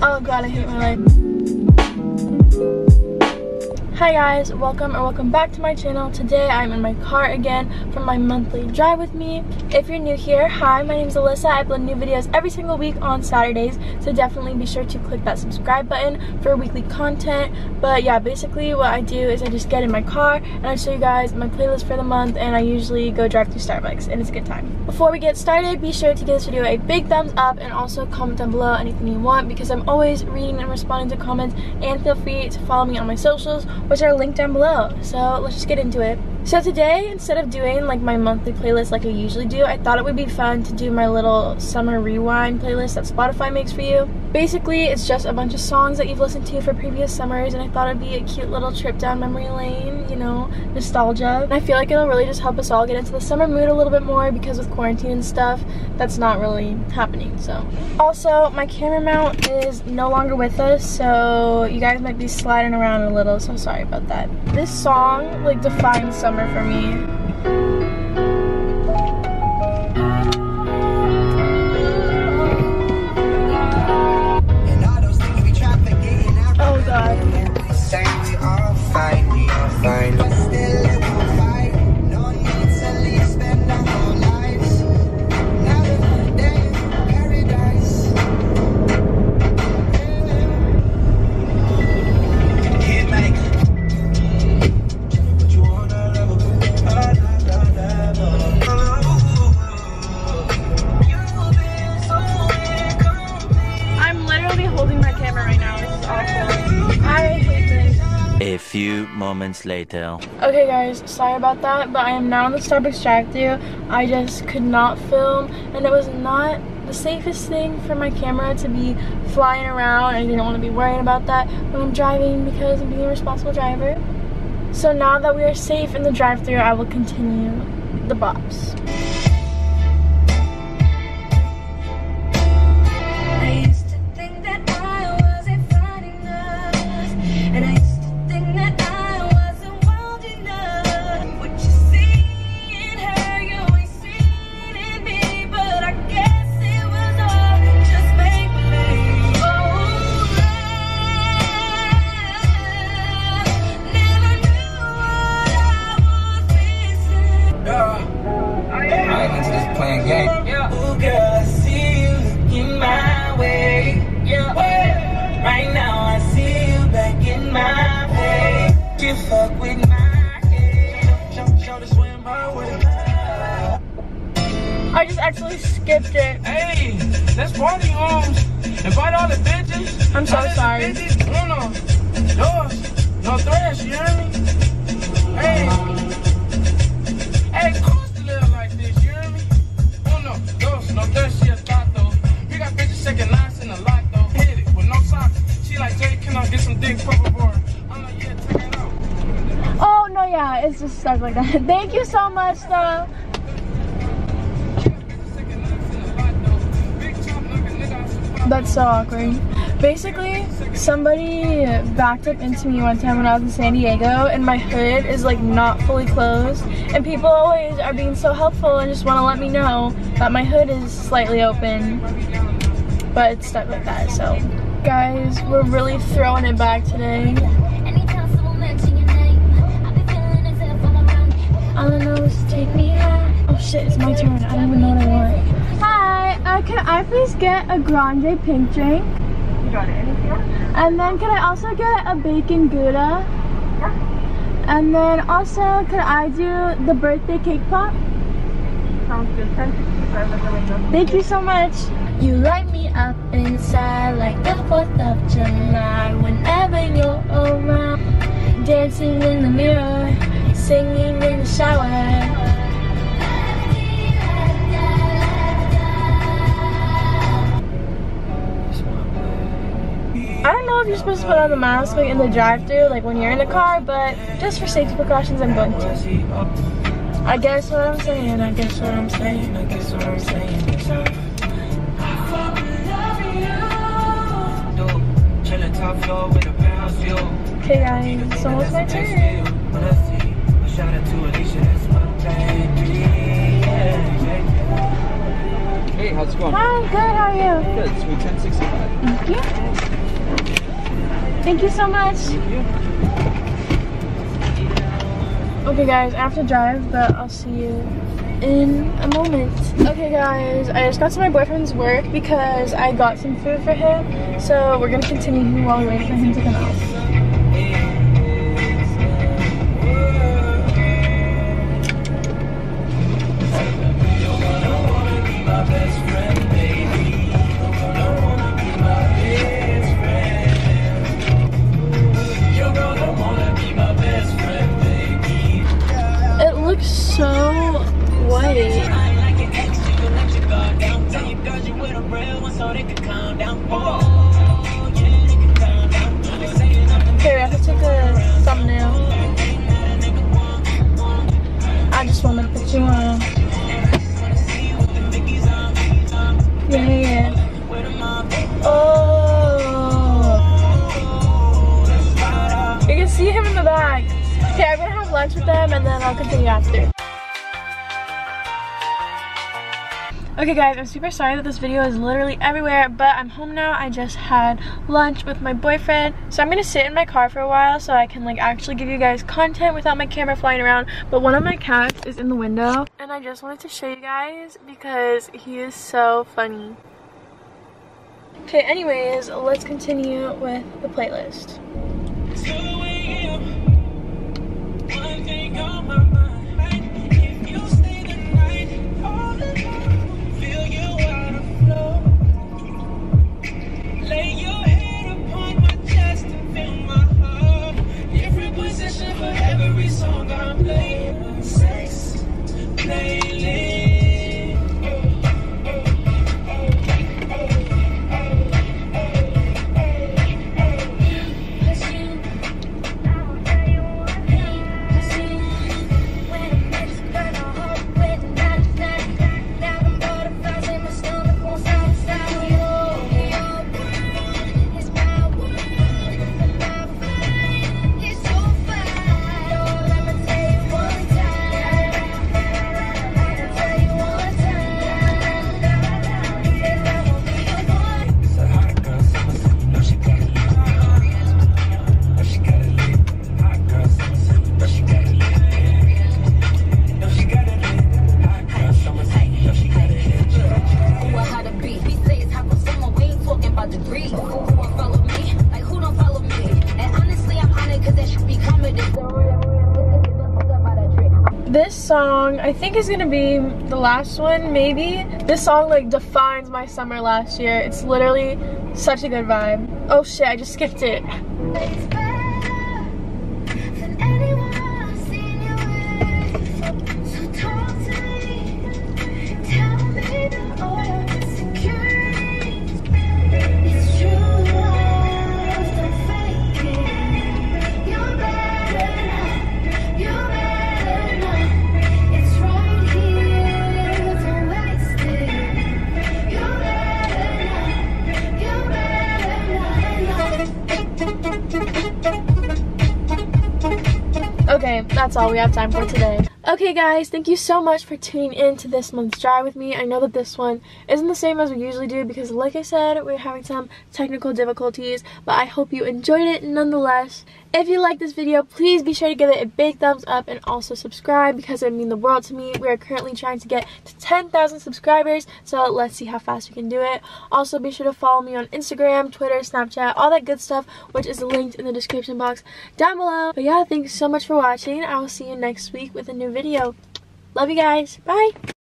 Oh god, I hate my life. Hi guys, welcome or welcome back to my channel. Today I'm in my car again for my monthly drive with me. If you're new here, hi, my name is Alissa. I upload new videos every single week on Saturdays, so definitely be sure to click that subscribe button for weekly content. But yeah, basically what I do is I just get in my car and I show you guys my playlist for the month and I usually go drive through Starbucks and it's a good time. Before we get started, be sure to give this video a big thumbs up and also comment down below anything you want because I'm always reading and responding to comments and feel free to follow me on my socials which are linked down below. So let's just get into it. So today, instead of doing like my monthly playlist like I usually do, I thought it would be fun to do my little summer rewind playlist that Spotify makes for you. Basically, it's just a bunch of songs that you've listened to for previous summers and I thought it'd be a cute little trip down memory lane, you know, nostalgia. And I feel like it'll really just help us all get into the summer mood a little bit more because with quarantine and stuff, that's not really happening, so. Also, my camera mount is no longer with us, so you guys might be sliding around a little, so sorry about that. This song, like, defines summer summer for me. Few moments later. Okay guys, sorry about that, but I am now in the Starbucks drive-thru. I just could not film and it was not the safest thing for my camera to be flying around. I didn't want to be worrying about that when I'm driving because I'm being a responsible driver. So now that we are safe in the drive-thru, I will continue the bops. I just actually skipped it. Hey, let's party homes. Invite all the bitches. I'm so sorry. Bitches. Uno, dos, no tres, you hear me? Hey. Hey, cost it's just stuck like that. Thank you so much, though. That's so awkward. Basically, somebody backed up into me one time when I was in San Diego and my hood is like not fully closed and people always are being so helpful and just want to let me know that my hood is slightly open but it's stuck like that so guys we're really throwing it back today shit it's my turn I don't even know what I want uh, can I please get a grande pink drink? You got anything? And then can I also get a bacon gouda? Yeah. And then also, could I do the birthday cake pop? Sounds good. Thank you so much. You light me up inside like the 4th of July whenever you're around. Dancing in the mirror, singing in the shower. If you're supposed to put on the mask like in the drive-thru, like when you're in the car, but just for safety precautions, I'm going to. I guess what I'm saying, I guess what I'm saying, I guess what I'm saying. Okay guys, it's almost my turn. Hey, how's it going? Hi, good, how are you? Good, sweet 1065. Thank you. Thank you so much. Okay guys, I have to drive, but I'll see you in a moment. Okay guys, I just got to my boyfriend's work because I got some food for him. So we're gonna continue while we wait for him to come out. So white. We have to take a thumbnail. I just want to put you on. Yeah, yeah. Oh. You can see him in the back. Okay, I'm gonna have lunch with them and then I'll continue after. Okay guys, I'm super sorry that this video is literally everywhere, but I'm home now. I just had lunch with my boyfriend. So I'm gonna sit in my car for a while so I can like actually give you guys content without my camera flying around. But one of my cats is in the window and I just wanted to show you guys because he is so funny. Okay, anyways, let's continue with the playlist. Song, I think is gonna be the last one, maybe. This song like defines my summer last year. It's literally such a good vibe. Oh shit, I just skipped it. That's all we have time for today. Okay guys, thank you so much for tuning in to this month's drive with me. I know that this one isn't the same as we usually do because like I said, we're having some technical difficulties, but I hope you enjoyed it nonetheless. If you like this video, please be sure to give it a big thumbs up and also subscribe because it would mean the world to me. We are currently trying to get to 10,000 subscribers, so let's see how fast we can do it. Also, be sure to follow me on Instagram, Twitter, Snapchat, all that good stuff, which is linked in the description box down below. But yeah, thanks so much for watching. I will see you next week with a new video. Love you guys. Bye.